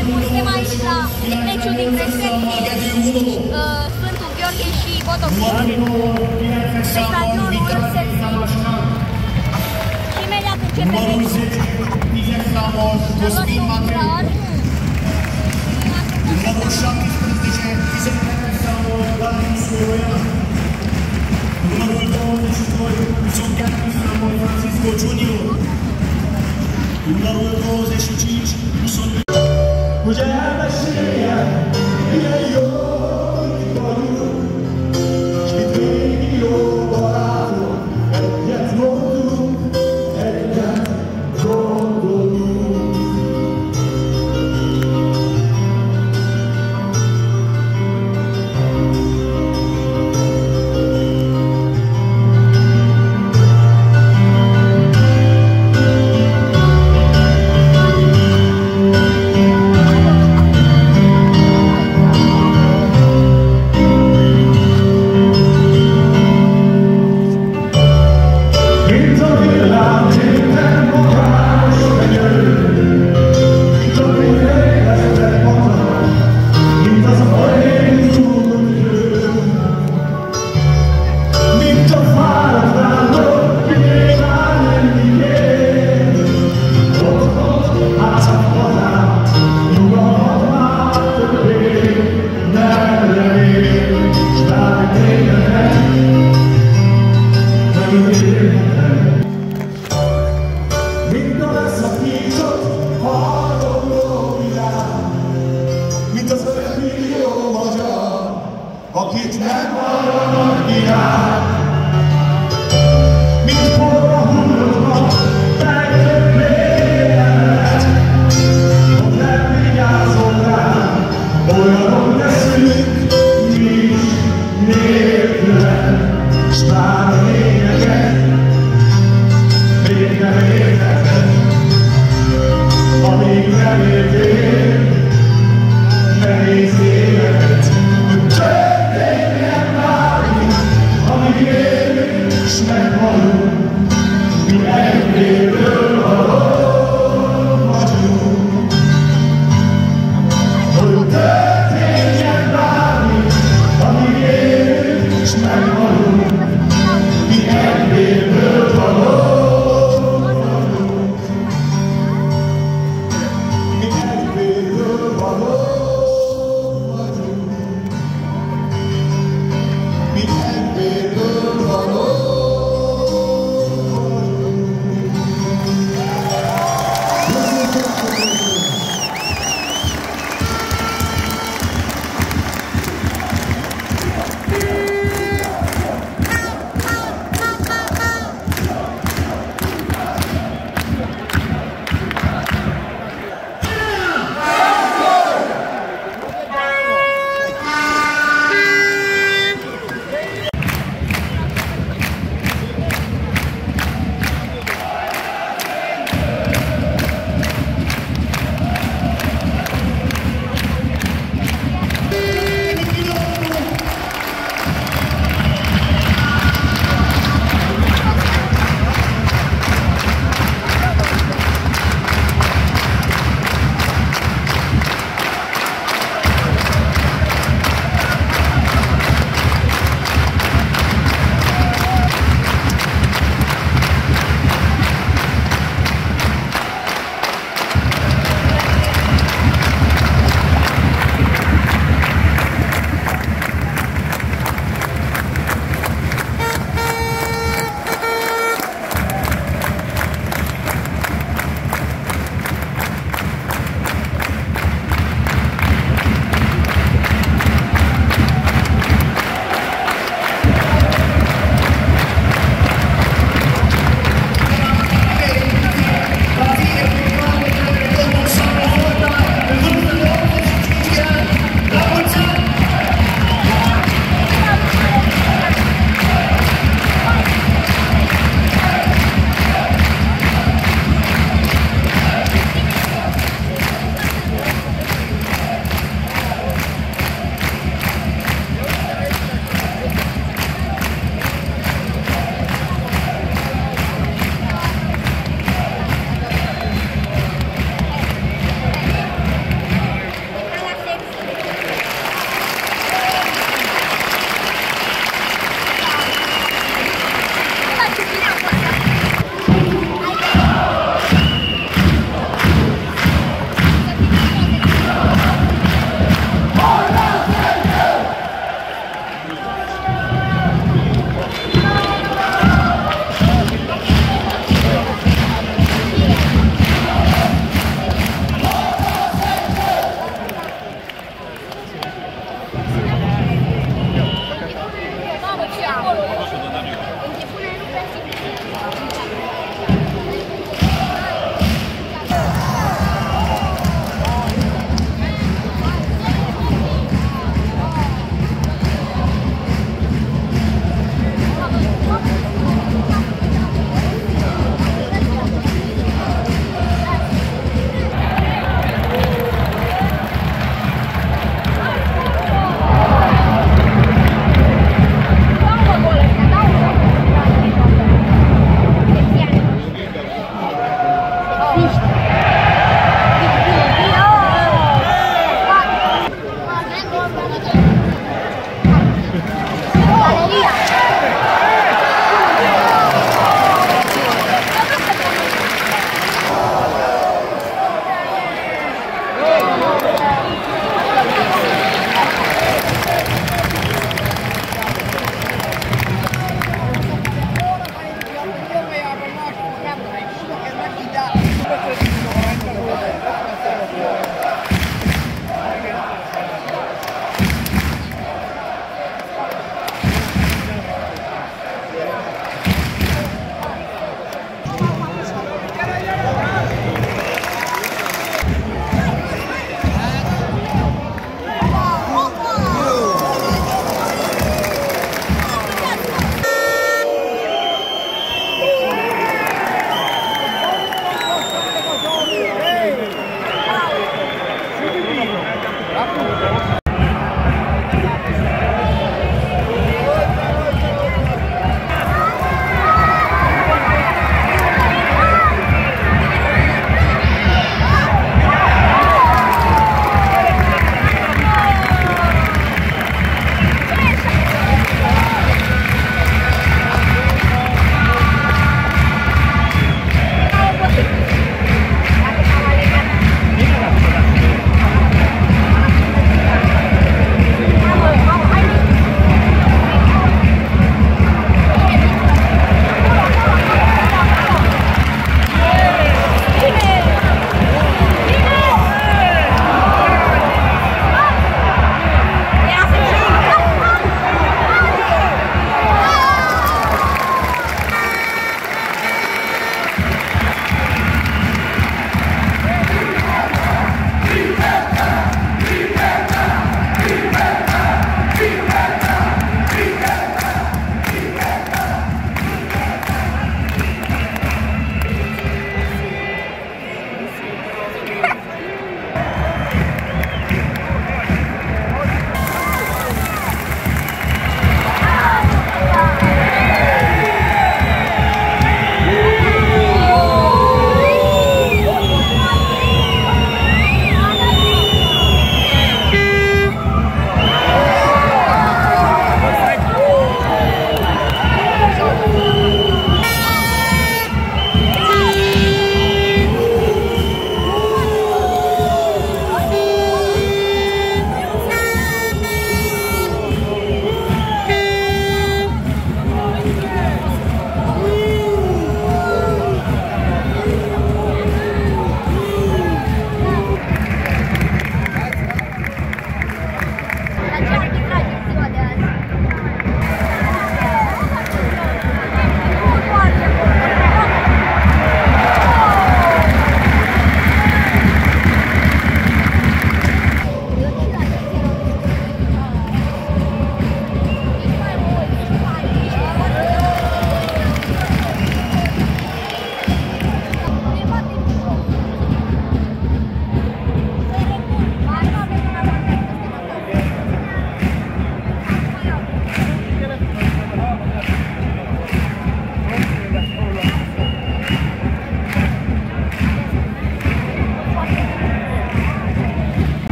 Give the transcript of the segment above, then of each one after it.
pentru că suntem aici la meciul dintre Serbii, uh, Sfântul Gheorghe și Botoșani, pe stadionul Serbii. Și imediat începe meciul. Ne luăm ușor. Numărul 17, Vicente Samuel Darius Soroian. Numărul 22, Sochian Samuel Francisco Junior. Numărul 25, 무죄한 말씀이야. 그냥 요.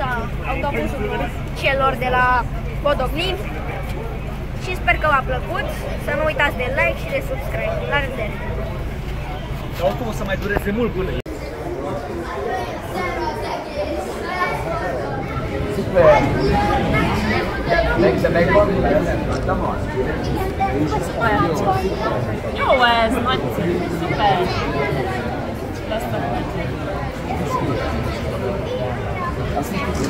Fața autobuzului celor de la Bodogni și sper că v-a plăcut. Să nu uitați de like și de subscribe. La revedere! Dar oricum o să mai dureze mult până Jó ez, nagyszerű, ます。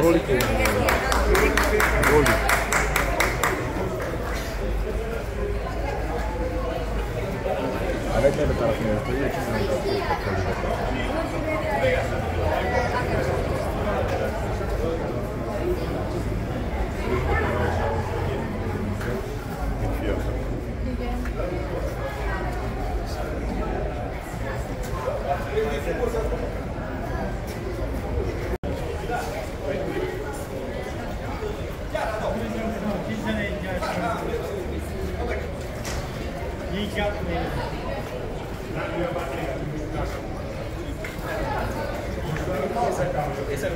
roliku. esa